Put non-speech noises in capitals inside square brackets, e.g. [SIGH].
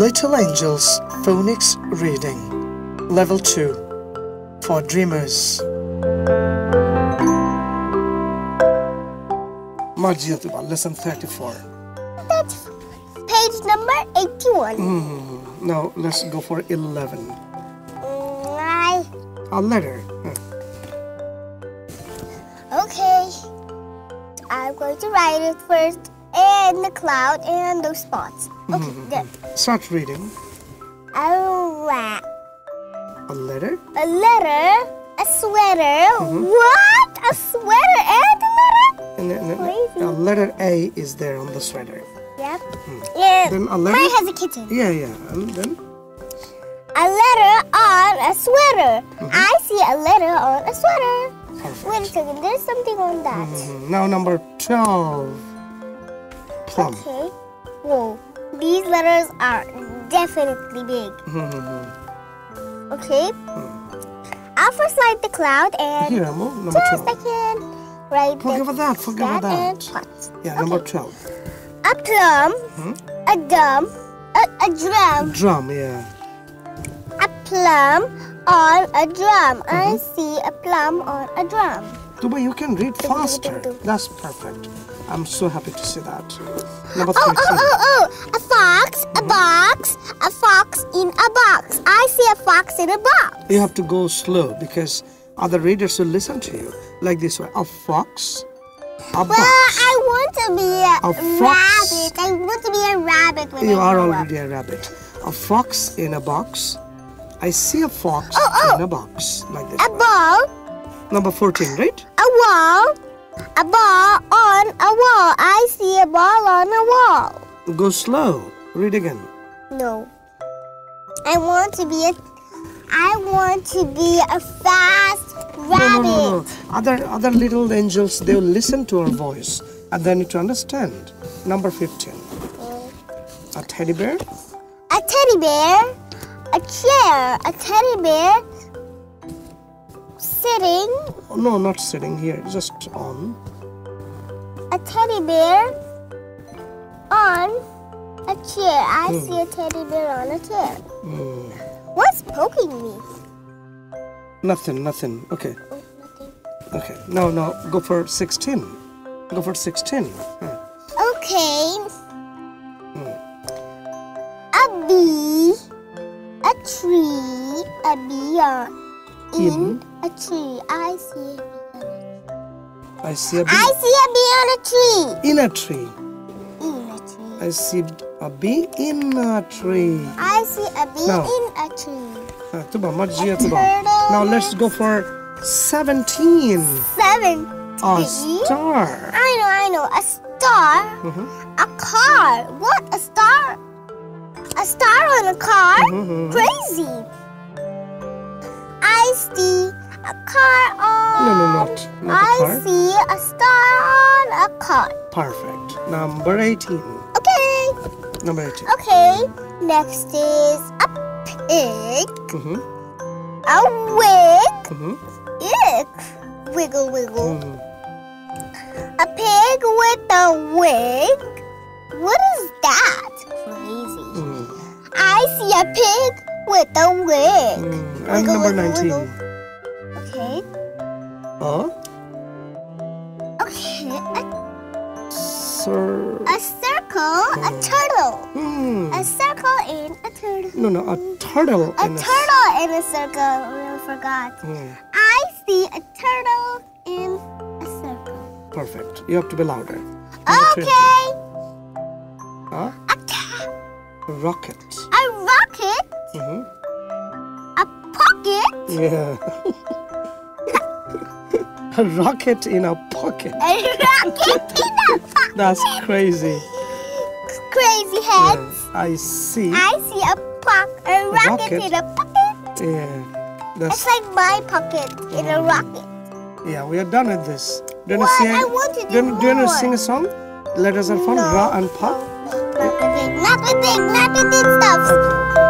Little Angels Phonics Reading Level 2 for Dreamers Margia Tuba, Lesson 34 That's page number 81. Mm, Now let's go for 11 Mm, I, A letter okay. I'm going to write it first and the cloud and those spots. Okay, [LAUGHS] good. Start reading A rat. A letter A letter. A sweater. Mm-hmm. What? A sweater and a letter? and then- and then a letter A is there on the sweater Yep. Mm-hmm. And Then a letter? mine has a kitten. Yeah, yeah And then A letter on a sweater. Mm-hmm. I see a letter on a sweater. Perfect Wait a second, there's something on that. Mhm. Now number 12 Plum Okay. Whoa. These letters are definitely big. [LAUGHS] Okay. Hmm. I'll first light the cloud and Here, Amo, number just 12 I can write Forget the about that, forget about that. pots. Yeah, number 12. A plum, hmm? a drum, a, a drum, Drum, yeah. a plum on a drum. I mm-hmm. see a plum on a drum. Tuba, you can read faster. That's perfect. I'm so happy to see that. Number Oh, 13. oh, oh, oh! A fox, a box, a fox in a box. I see a fox in a box. You have to go slow because other readers will listen to you. Like this way. A fox, a Well, box. I want to be a, A fox. rabbit. I want to be a rabbit when You I are grow up. already a rabbit. A fox in a box. I see a fox Oh, oh. in a box. Like this A ball, Number 14, right? a wall, a ball on a wall. I see a ball on a wall. Go slow. Read again. No. I want to be a I want to be a fast rabbit. no, no, no. Other other little angels, they will listen to our voice and they need to understand. Number 15. A teddy bear. A teddy bear, a chair, a teddy bear sitting, Oh, no, not sitting here, just on. a teddy bear on a chair. I hmm. see a teddy bear on a chair. Hmm. What's poking me? Nothing, nothing. Okay, Oh, nothing. okay. No, no, go for 16. Go for 16. Huh. Hmm. Okay. Hmm. A bee, a tree, a bee on in In? A tree. I see. a bee. I see a bee I see a bee on a tree. in a tree. In a tree. I see a bee in a tree. I see a bee No. in a tree. Ah, tuba, marjia tuba. Now let's go for 17. 17. A star. I know, I know. A star. Mhm. A car. What? A star? A star on a car? Mhm. Crazy. I see a car on. No, no, not, not a I car. see a star on a car. Perfect. Number 18. Okay. Number 18. Okay. Next is a pig. Mm-hmm. A wig. Mm-hmm. Ick. Wiggle, wiggle. Mm. A pig with a wig? What is that? Crazy. Mm. I see a pig with a wig. Mm. And number wiggle, 19. wiggle. Okay. Huh? Okay. A, a circle, a turtle. Hmm. A circle and a turtle. No, no, a turtle. A in turtle in a circle. I forgot. Hmm. I see a turtle in a circle. Perfect. You have to be louder. Okay. Huh? A, ca- Rocket. a rocket. Mm-hmm. A pocket. Yeah. [LAUGHS] a rocket in a pocket. A rocket in a pocket. That's crazy. Crazy heads. Yeah, I see. I see a pock, a rocket, rocket. in a pocket. Yeah. It's like my pocket in a mm. rocket. yeah. We are done with this. Do you want to sing? I want to do you, do you want to sing a song? Letters are fun. No. Ra and pa. Not with it, not with it, not with it stuff. Okay. That's.